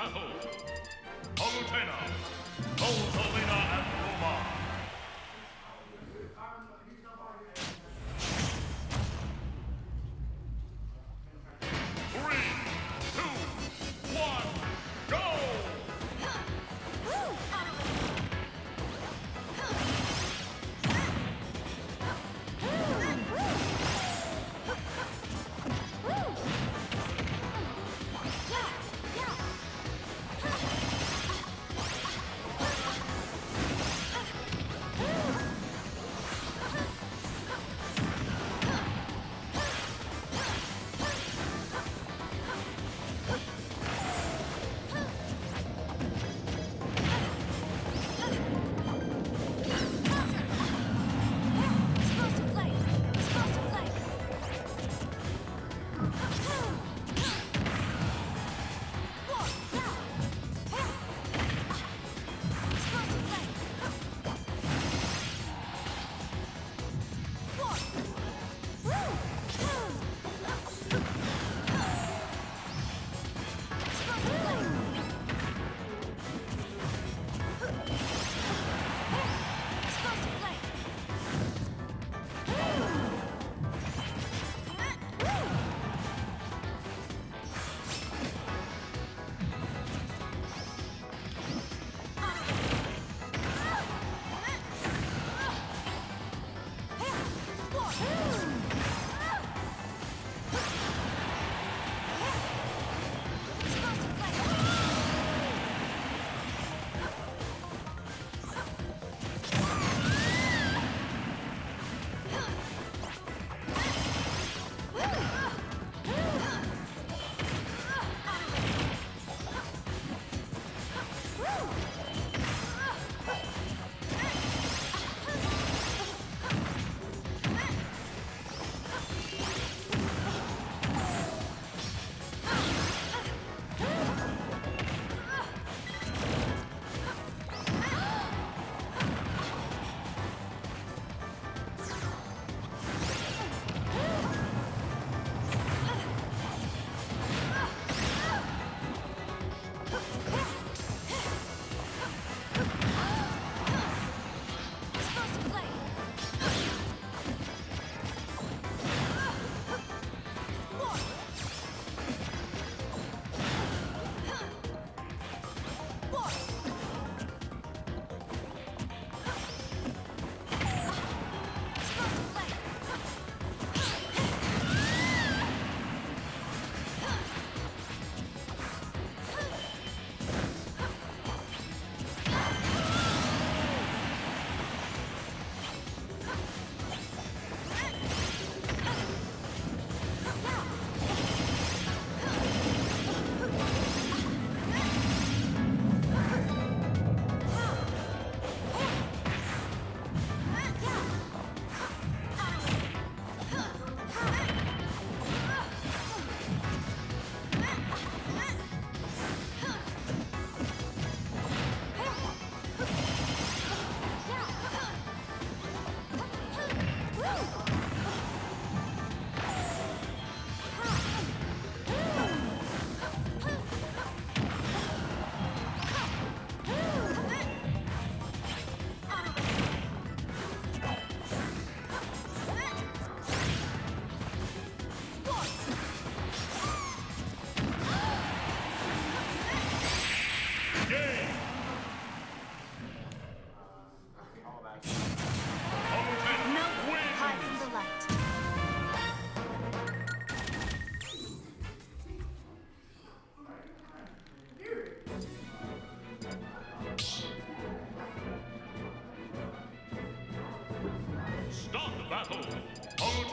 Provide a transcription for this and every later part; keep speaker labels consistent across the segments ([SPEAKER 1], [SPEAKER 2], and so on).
[SPEAKER 1] battle. Palutena. Palutena.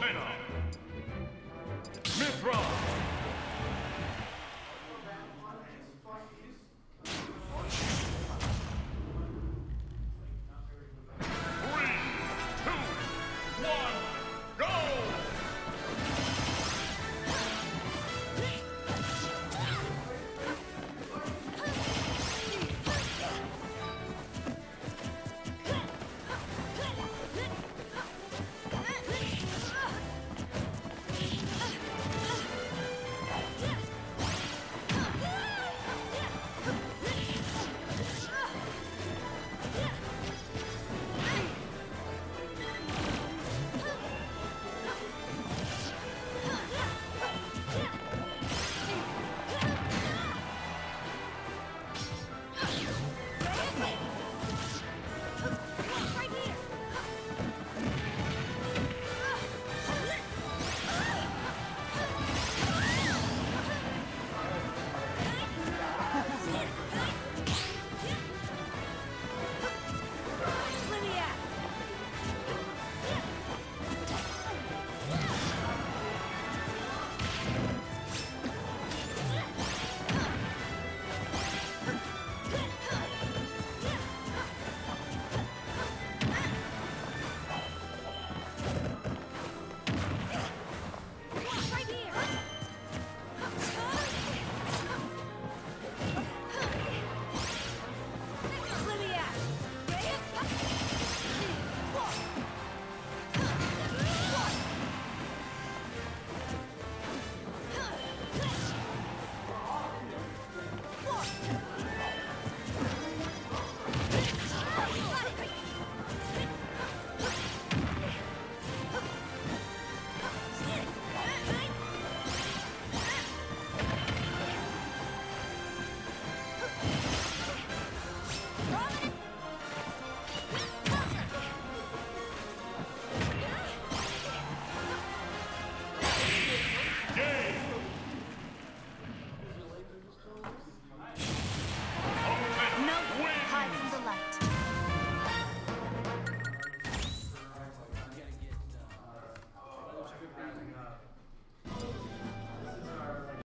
[SPEAKER 1] Mithra.